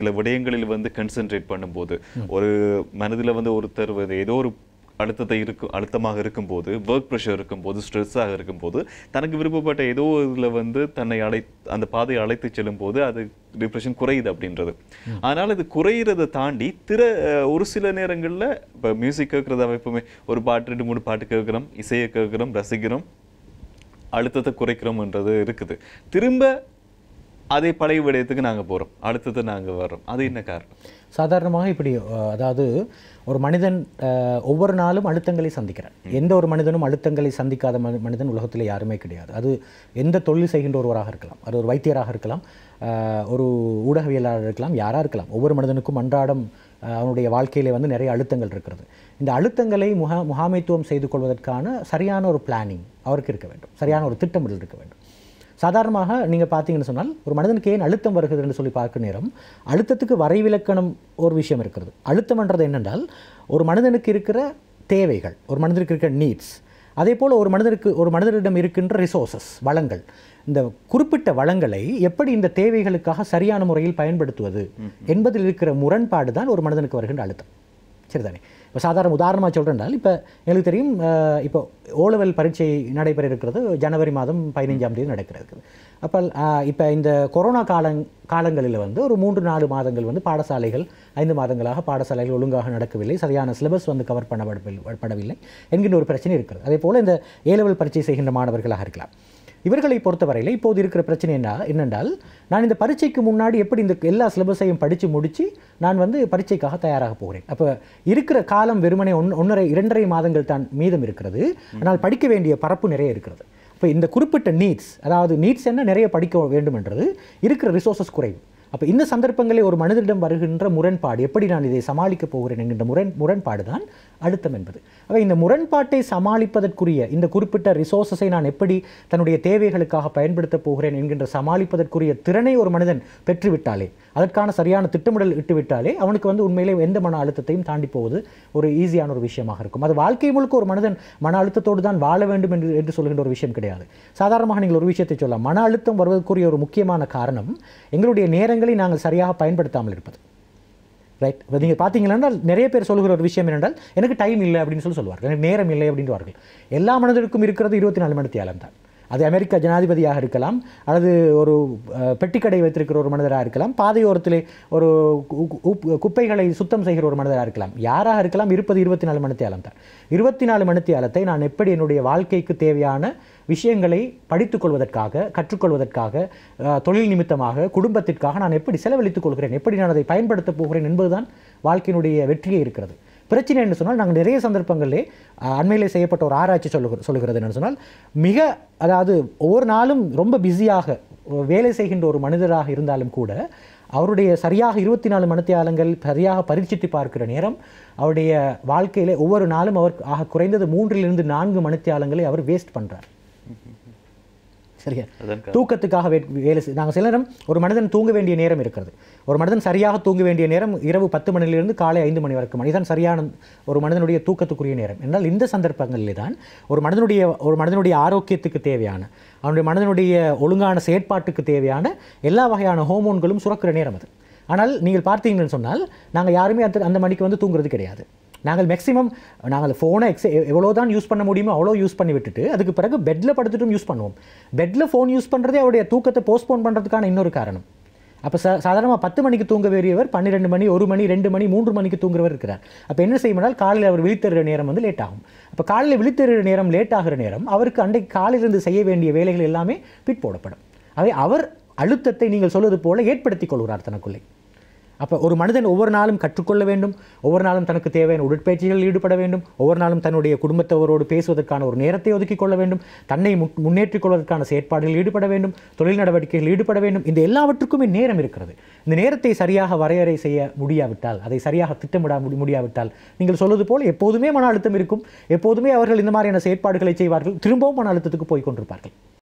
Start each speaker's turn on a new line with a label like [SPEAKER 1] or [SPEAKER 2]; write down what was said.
[SPEAKER 1] சில விடயங்களில் வந்து கன்சென்ட்ரேட் பண்ணும்போது ஒரு மனதில் வந்து ஒருத்தர் வந்து ஏதோ ஒரு அழுத்தத்தை இருக்கும் அழுத்தமாக இருக்கும்போது ஒர்க் ப்ரெஷர் இருக்கும்போது ஸ்ட்ரெஸ்ஸாக இருக்கும்போது தனக்கு விருப்பப்பட்ட ஏதோ இதில் வந்து தன்னை அழை அந்த பாதையை அழைத்து செல்லும் போது அது டிப்ரெஷன் குறையுது அப்படின்றது. ஆனால் இது குறையிறதை தாண்டி திற ஒரு சில நேரங்களில் இப்போ மியூசிக் கேட்குறதா எப்பவுமே ஒரு பாட்டு ரெண்டு மூணு பாட்டு கேட்குறோம் இசையை கேட்குறோம் ரசிக்கிறோம் அழுத்தத்தை குறைக்கிறோம்ன்றது இருக்குது. திரும்ப அதே பழைய விடயத்துக்கு நாங்கள் போகிறோம் அழுத்தத்தை நாங்கள் வர்றோம். அது என்ன காரணம்?
[SPEAKER 2] சாதாரணமாக இப்படி அதாவது ஒரு மனிதன் ஒவ்வொரு நாளும் அழுத்தங்களை சந்திக்கிறான் எந்த ஒரு மனிதனும் அழுத்தங்களை சந்திக்காத மனிதன் உலகத்தில் யாருமே கிடையாது. அது எந்த தொழில் செய்கின்ற ஒருவராக இருக்கலாம். அது ஒரு வைத்தியராக இருக்கலாம். ஒரு ஊடகவியலாளர் இருக்கலாம். யாராக இருக்கலாம். ஒவ்வொரு மனிதனுக்கும் அன்றாடம் அவனுடைய வாழ்க்கையிலே வந்து நிறைய அழுத்தங்கள் இருக்கிறது. இந்த அழுத்தங்களை முகா முகாமைத்துவம் செய்து கொள்வதற்கான சரியான ஒரு பிளானிங் அவருக்கு இருக்க வேண்டும். சரியான ஒரு திட்டமிடல் இருக்க வேண்டும். சாதாரணமாக நீங்கள் பார்த்தீங்கன்னு சொன்னால் ஒரு மனிதனுக்கு ஏன் அழுத்தம் வருகிறதுன்னு சொல்லி பார்க்க நேரம் அழுத்தத்துக்கு வரைவிலக்கணம் ஒரு விஷயம் இருக்கிறது. அழுத்தம்ன்றது என்னென்றால் ஒரு மனிதனுக்கு இருக்கிற தேவைகள் ஒரு மனிதனுக்கு இருக்கிற நீட்ஸ் அதே போல் ஒரு மனிதனுக்கு ஒரு மனிதரிடம் இருக்கின்ற ரிசோர்சஸ் வளங்கள். இந்த குறிப்பிட்ட வளங்களை எப்படி இந்த தேவைகளுக்காக சரியான முறையில் பயன்படுத்துவது என்பதில் இருக்கிற முரண்பாடு தான் ஒரு மனிதனுக்கு வருகின்ற அழுத்தம். சரிதானே? இப்போ சாதாரண உதாரணமாக சொல்கிறேன்னால் இப்போ எங்களுக்கு தெரியும் இப்போ ஓலவெல் பரீட்சை நடைபெற இருக்கிறது ஜனவரி மாதம் பதினைஞ்சாம் தேதி நடக்கிறது அப்போ இப்போ இந்த கொரோனா காலங் காலங்களில் வந்து ஒரு மூன்று நாலு மாதங்கள் வந்து பாடசாலைகள் ஐந்து மாதங்களாக பாடசாலைகள் ஒழுங்காக நடக்கவில்லை சரியான சிலபஸ் வந்து கவர் பண்ணப்படவில்லை படவில்லை என்கின்ற ஒரு பிரச்சனை இருக்கிறது. அதே போல் இந்த ஏலவெல் பரீட்சை செய்கின்ற மாணவர்களாக இருக்கலாம். இவர்களை பொறுத்தவரையில் இப்போது இருக்கிற பிரச்சனை என்ன என்னென்றால் நான் இந்த பரீட்சைக்கு முன்னாடி எப்படி இந்த எல்லா சிலபஸையும் படித்து முடித்து நான் வந்து பரீட்சைக்காக தயாராக போகிறேன். அப்போ இருக்கிற காலம் வெறுமனே ஒன் ஒன்றரை இரண்டரை மாதங்கள் தான் மீதம் இருக்கிறது. ஆனால் படிக்க வேண்டிய பரப்பு நிறைய இருக்கிறது. இப்போ இந்த குறிப்பிட்ட நீட்ஸ் அதாவது நீட்ஸ் என்ன நிறைய படிக்க வேண்டுமென்றது இருக்கிற ரிசோர்சஸ் குறைவு. அப்போ இந்த சந்தர்ப்பங்களில் ஒரு மனிதரிடம் வருகின்ற முரண்பாடு. எப்படி நான் இதை சமாளிக்கப் போகிறேன் என்கின்ற முரண் முரண்பாடு தான் அழுத்தம் என்பது. அவை இந்த முரண்பாட்டை சமாளிப்பதற்குரிய இந்த குறிப்பிட்ட ரிசோர்ஸஸை நான் எப்படி தன்னுடைய தேவைகளுக்காக பயன்படுத்தப் போகிறேன் என்கின்ற சமாளிப்பதற்குரிய திறனை ஒரு மனிதன் பெற்றுவிட்டாலே அதற்கான சரியான திட்டமிடல் இட்டுவிட்டாலே அவனுக்கு வந்து உண்மையிலே எந்த மன அழுத்தத்தையும் தாண்டி போவது ஒரு ஈஸியான ஒரு விஷயமாக இருக்கும். அது வாழ்க்கை முழுக்க ஒரு மனிதன் மன அழுத்தத்தோடு தான் வாழ வேண்டும் என்று என்று சொல்கின்ற ஒரு விஷயம் கிடையாது. சாதாரணமாக நீங்கள் ஒரு விஷயத்தை சொல்லலாம். மன அழுத்தம் வருவதற்குரிய ஒரு முக்கியமான காரணம் எங்களுடைய நேரங்கள் நாங்கள் சரியாக பயன்படுத்தாமல் இருப்பது. ரைட் இப்போ நீங்கள் பார்த்தீங்கன்னா நிறைய பேர் சொல்லுகிற ஒரு விஷயம் என்னென்றால் எனக்கு டைம் இல்லை அப்படின்னு சொல்லி சொல்லுவார்கள். எனக்கு நேரம் இல்லை அப்படின்வார்கள் எல்லா மனதிற்கும் இருக்கிறது இருபத்தி நாலு மணி தியாலம் தான் அது அமெரிக்க ஜனாதிபதியாக இருக்கலாம் அல்லது ஒரு பெட்டிக்கடை வைத்திருக்கிற ஒரு மனிதராக இருக்கலாம் பாதையோரத்திலே ஒரு குப்பைகளை சுத்தம் செய்கிற ஒரு மனிதராக இருக்கலாம். யாராக இருக்கலாம்? இருப்பது இருபத்தி நாலு மணித்தியாலம் தான். இருபத்தி நாலு மணித்தியாலத்தை நான் எப்படி என்னுடைய வாழ்க்கைக்கு தேவையான விஷயங்களை படித்துக்கொள்வதற்காக கற்றுக்கொள்வதற்காக தொழில் நிமித்தமாக குடும்பத்திற்காக நான் எப்படி செலவழித்துக் கொள்கிறேன்? எப்படி நான் அதை பயன்படுத்தப் போகிறேன் என்பதுதான் வாழ்க்கையினுடைய வெற்றியே இருக்கிறது. பிரச்சனை என்று சொன்னால் நாங்கள் நிறைய சந்தர்ப்பங்களிலே அண்மையிலே செய்யப்பட்ட ஒரு ஆராய்ச்சி சொல்லுகிற சொல்லுகிறது என்று சொன்னால் மிக அதாவது ஒவ்வொரு நாளும் ரொம்ப பிஸியாக வேலை செய்கின்ற ஒரு மனிதராக இருந்தாலும் கூட அவருடைய சரியாக இருபத்தி நாலு மணித்தியாலங்கள் சரியாக பரீட்சித்து பார்க்கிற நேரம் அவருடைய வாழ்க்கையிலே ஒவ்வொரு நாளும் அவர் ஆக குறைந்தது மூன்றிலிருந்து நான்கு மணித்தியாலங்களை அவர் வேஸ்ட் பண்ணுறார் சரியா? தூக்கத்துக்காக வேலை நாங்கள் சில நேரம் ஒரு மனிதன் தூங்க வேண்டிய நேரம் இருக்கிறது. ஒரு மனிதன் சரியாக தூங்க வேண்டிய நேரம் இரவு பத்து மணிலிருந்து காலை ஐந்து மணி வரைக்கும். இதுதான் சரியான ஒரு மனிதனுடைய தூக்கத்துக்குரிய நேரம். என்றால் இந்த சந்தர்ப்பங்களிலே தான் ஒரு மனிதனுடைய ஒரு மனிதனுடைய ஆரோக்கியத்துக்கு தேவையான அவனுடைய மனிதனுடைய ஒழுங்கான செயற்பாட்டுக்கு தேவையான எல்லா வகையான ஹோமோன்களும் சுரக்கிற நேரம் அது. ஆனால் நீங்கள் பார்த்தீங்கன்னு சொன்னால் நாங்கள் யாருமே அந்த அந்த மணிக்கு வந்து தூங்குறது கிடையாது. நாங்கள் மேக்ஸிமம் நாங்கள் ஃபோனை எக்ஸ் எவ்வளோ தான் யூஸ் பண்ண முடியுமோ அவ்வளோ யூஸ் பண்ணி விட்டுட்டு அதுக்கு பிறகு பெட்டில் படுத்துட்டும் யூஸ் பண்ணுவோம். பெட்டில் ஃபோன் யூஸ் பண்ணுறதே அவருடைய தூக்கத்தை போஸ்ட்போன் பண்ணுறதுக்கான இன்னொரு காரணம். அப்போ சா சாதாரணமாக பத்து மணிக்கு தூங்க வேறியவர் பன்னிரெண்டு மணி ஒரு மணி ரெண்டு மணி மூன்று மணிக்கு தூங்குறவர் இருக்கிறார். அப்போ என்ன செய்யணும்னால் காலையில் அவர் விழித்தெழுற நேரம் வந்து லேட் ஆகும். அப்போ காலையில் விழித்தருகிற நேரம் லேட் ஆகிற நேரம் அவருக்கு அன்றைக்கு காலையிலிருந்து செய்ய வேண்டிய வேலைகள் எல்லாமே பிற்போடப்படும் அவை அவர் அழுத்தத்தை நீங்கள் சொல்வது போல ஏற்படுத்திக் கொள்கிறார் தனக்குள்ளே. அப்போ ஒரு மனிதன் ஒவ்வொரு நாளும் கற்றுக்கொள்ள வேண்டும் ஒவ்வொரு நாளும் தனக்கு தேவையான உடற்பயிற்சிகளில் ஈடுபட வேண்டும் ஒவ்வொரு நாளும் தன்னுடைய குடும்பத்தவரோடு பேசுவதற்கான ஒரு நேரத்தை ஒதுக்கிக் கொள்ள வேண்டும் தன்னை முன்- முன்னேற்றிக் கொள்வதற்கான செயற்பாடுகளில் ஈடுபட வேண்டும் தொழில் நடவடிக்கைகளில் ஈடுபட வேண்டும். இந்த எல்லாவற்றுக்குமே நேரம் இருக்கிறது. இந்த நேரத்தை சரியாக வரையறை செய்ய முடியாவிட்டால் அதை சரியாக திட்டமிட முடி- முடியாவிட்டால் நீங்கள் சொல்வது போல் எப்போதுமே மன அழுத்தம் இருக்கும். எப்போதுமே அவர்கள் இந்த மாதிரியான செயற்பாடுகளை செய்வார்கள். திரும்பவும் மன அழுத்தத்துக்கு போய் கொண்டிருப்பார்கள்.